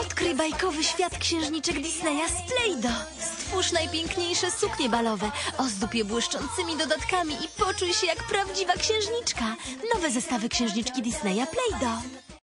Odkryj bajkowy świat księżniczek Disneya z Play-Doh. Stwórz najpiękniejsze suknie balowe, ozdób je błyszczącymi dodatkami i poczuj się jak prawdziwa księżniczka. Nowe zestawy księżniczki Disneya Playdo.